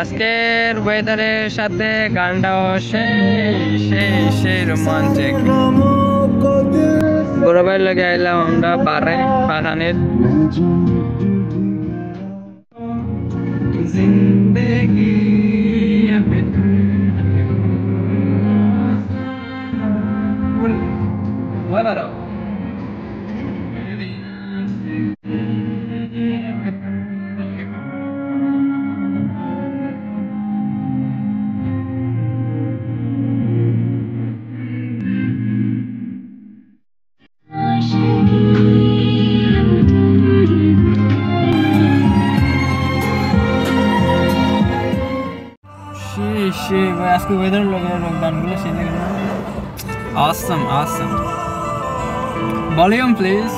আজকের ওয়েদারের সাথে গানটাও সেই সেই সেই রোমাঞ্চিক বড় ভাই লাগে আইলাম আমরা পারে পাখানের জিন্দগি Voilà. Shit, shit, ভাই আজকে ওয়েদার লাগে গানগুলো সেই লাগে না Awesome, awesome. Volume, please.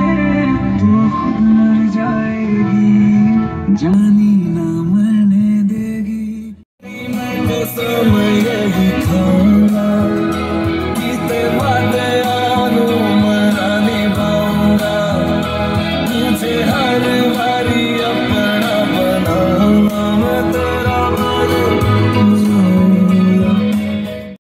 मर जाएगी। जान